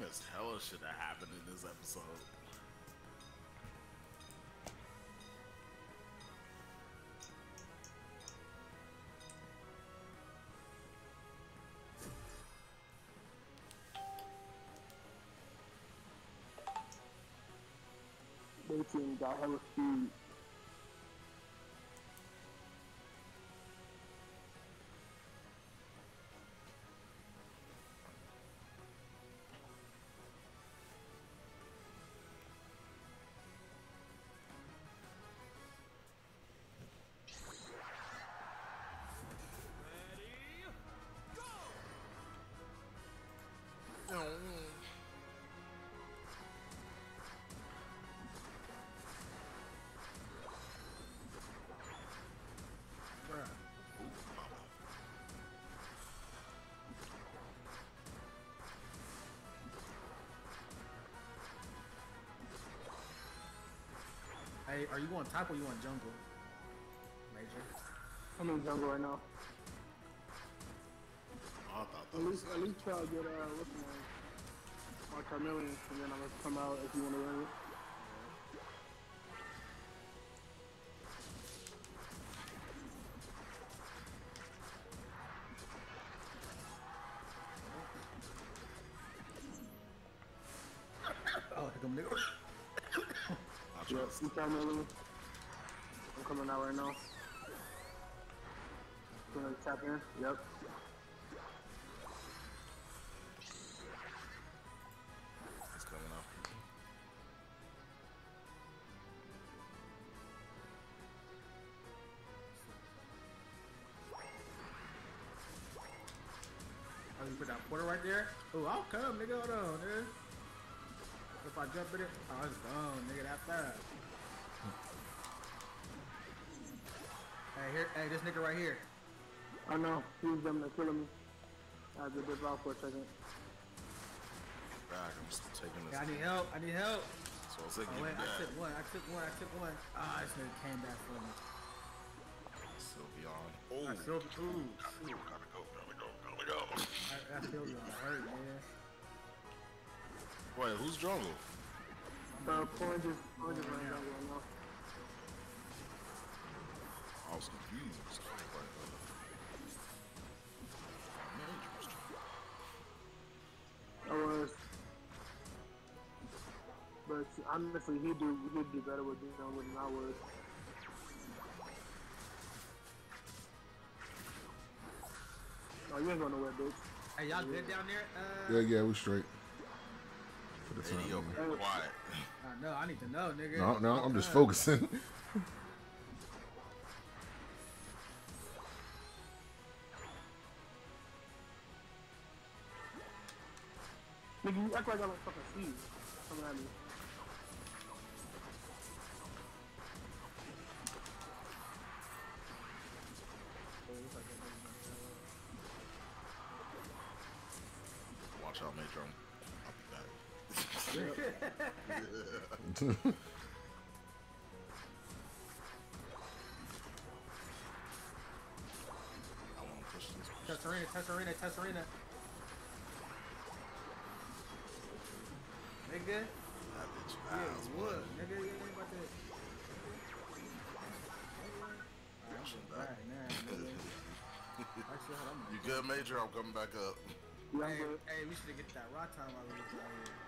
missed hella should have happened in this episode. They got hella speed. Hey, are you going top or you want jungle? Major. I'm in jungle right now. Oh, I thought that At least, at least try to get uh, what's the name? My Charmeleon, and then I'm gonna come out if you want to run it. Oh, here come nigga. I Yeah, trust. you Charmeleon. I'm coming out right now. Gonna tap in. Yep. It's coming up. Oh, you put that portal right there? Oh, I'll come, nigga. Hold on, nigga. If I jump in it, oh, it's gone, nigga. That fast. Hey, here, hey, this nigga right here. I know. He's them that killing me. I had to dip out for a second. Back. I'm just taking this. Hey, I need help. I need help. So I was thinking, Oh wait, I took one. I took one. I took one. Ah, this nigga came back for me. Sylveon. Oh, I still, ooh, go, gotta go, gotta go, gotta go. I, I feel you. I hurt, man. Wait, who's jungle? Uh, orange is, orange is running jungle right now. I was confused. I was like, uh, Manager was jungle. I was. But honestly, he'd do, he'd do better with jungle than I would. Oh, you ain't going nowhere, bitch. Hey, y'all good down there? Uh, Yeah, yeah, we straight. For the time Eddie being. quiet. I know. I need to know, nigga. No, no, I'm just focusing. Nigga, you act like I don't fucking see you. Coming at me. Watch out, Major. Tesserina, Tesserina, Tesserina. Nigga. That bitch Yeah, ass, what? boy. Nigga, you ain't about to. Pushing Alright, back. nah, nigga. Actually, hold on. You good, Major? I'm coming back up. Hey, hey, we should get that Rotom while we was out here.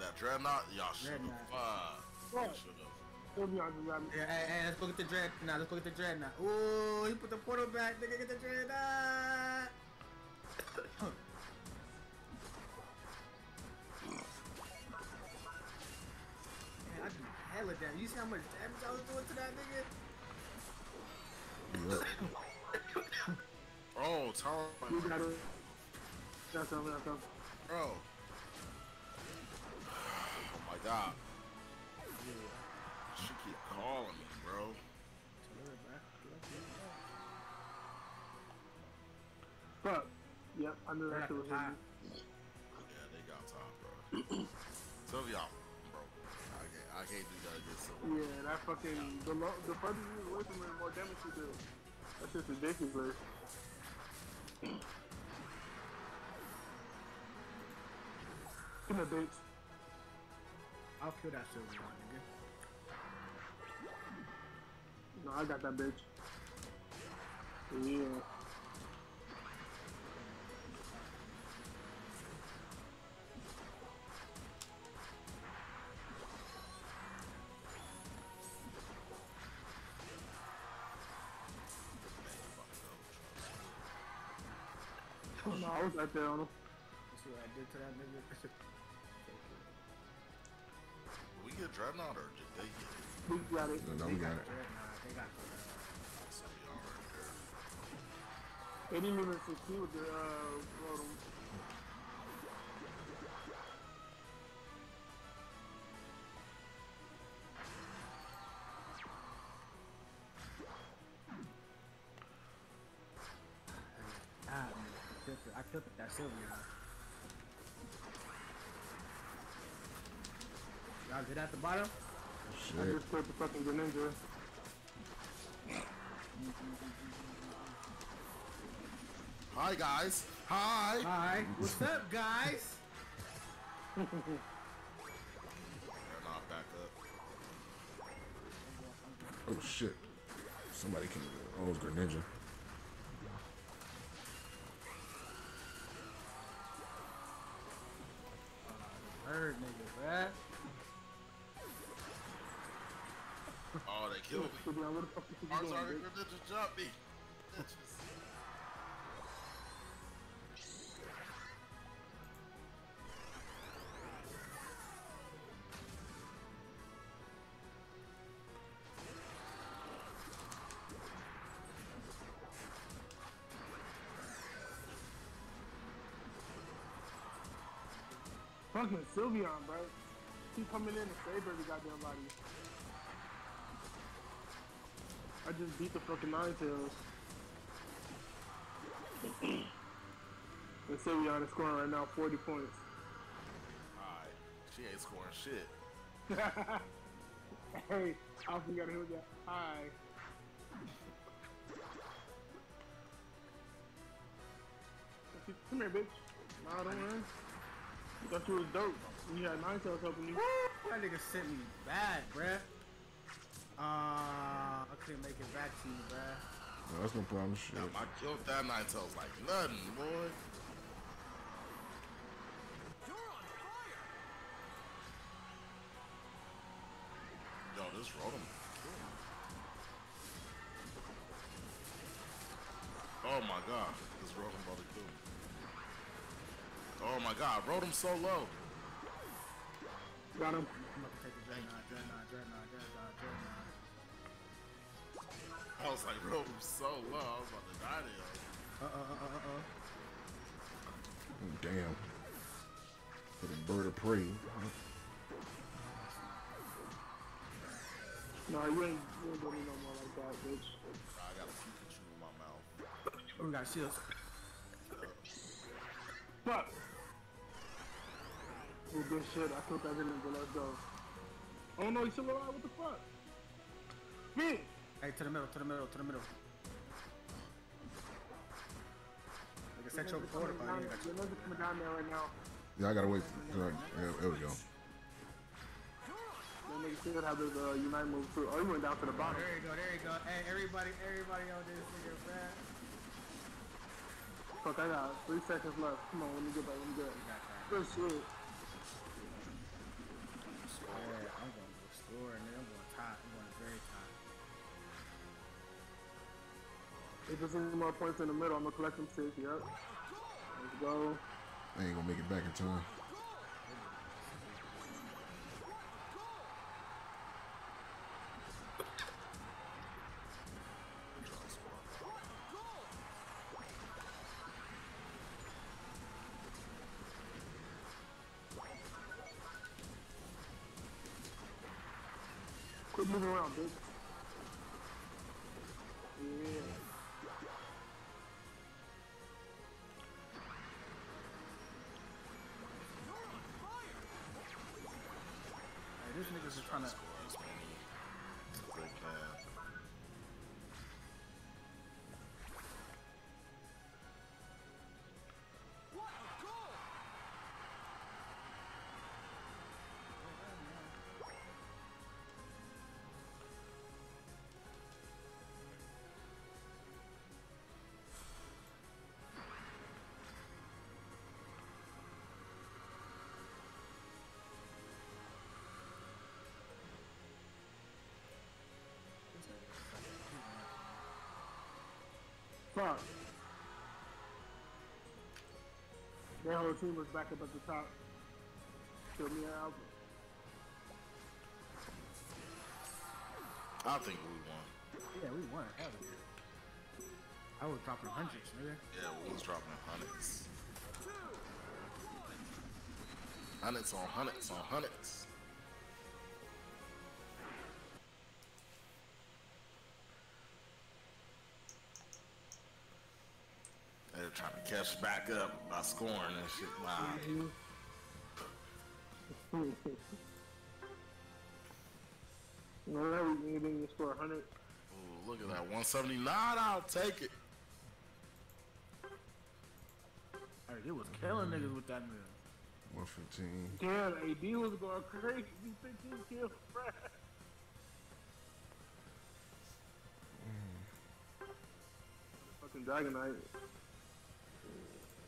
That Drednaw, y'all should have. What? should have. Sylveon just grabbed me. Yeah, hey, hey, let's go get the Drednaw. Let's go get the Drednaw. Ooh, he put the portal back. Nigga, get the Drednaw. Man, I do hella damage. You see how much damage I was doing to that nigga? Oh, Tom. You got it. That's up, that's up. Bro. Oh my god. She keep calling me, bro. Fuck. Yep, I knew that was Hot. Yeah, they got time, bro. Sylvia, bro. I can't, I can't do that against Sylvia. Yeah, that fucking the lo- the further you was away from it, the more damage you do. That's just ridiculous. Come here, bitch. I'll kill that Sylveon, nigga. No, I got that bitch. Yeah. No, I was right there on him. See what I did to that nigga? We get Drednaw or did they get it? We got it. No, no, we got it. Drednaw, they got the, uh, Sylveon right there. They didn't even succeed the uh, Rotom. ah, man, I killed it. I killed it, that Sylveon. Y'all get at the bottom? I just killed the fucking Greninja. Hi guys. Hi. Hi, what's up, guys? Drednaw back up. Oh shit. Somebody can. Oh, it's Greninja. Bird nigga, bruh. Killed me. Where the fuck he? Greninja jumped me. Fucking Sylveon, bro. Keep coming in and save every goddamn body. I just beat the fucking Ninetales. and Sylveon is scoring right now 40 points. Alright. She ain't scoring shit. hey, I forgot who that. Hi. Come here, bitch. Nah, don't worry. You thought you was dope. You had Ninetales helping you. That nigga sent me bad, bruh. Uh, I couldn't make it back to you, bruh. No, that's no problem. Shit. Damn, I killed that Ninetales like nothing, boy. Yo, this Rotom. Oh my god, this Rotom about to kill me. Oh my god, Rotom so low. Got him. I was like, Rotom so low, I was about to die there. Uh, uh, uh, uh, uh. Oh, damn. For the bird of prey. No, you ain't, you ain't doing me no more like that, bitch. I got a Pikachu in my mouth. Oh, we got shields. Fuck! Oh, good shit. I took that in and let's go. Oh no, he's still alive. What the fuck? Me! Hey, to the middle, to the middle, to the middle. Like a central quarter, but I ain't got you. You're coming down there right now. Yeah, I gotta wait. Right. Yeah, there we go. That nigga still have his uh, Unite move too. Oh, he went down to the bottom. there you go, there you go. Hey, everybody, everybody on this nigga, bruh. Fuck, I got three seconds left. Come on, let me get back. Let me get We back. Good shit. If there's any more points in the middle, I'm gonna collect them six. Yep. Let's go. I ain't gonna make it back in time. Quit moving around, bitch. These top. Their whole team was back up at the top. Kill me out. I think we won. Yeah, we won. Hell yeah. I was dropping hundreds, nigga. Yeah, we was dropping hundreds. Hundreds on hundreds on hundreds. They're trying to catch back up by scoring and shit. Nah. Whenever you can score 100. Ooh, look at that. 179. I'll take it. Hey, it was killing mm-hmm. niggas with that move. 115. Damn, AD was going crazy. 15 kills, bruh. Fucking Dragonite.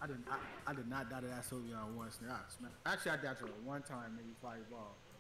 I did I, I did not die to that Sylveon once. Actually, I died to it one time, maybe fireball. Uh,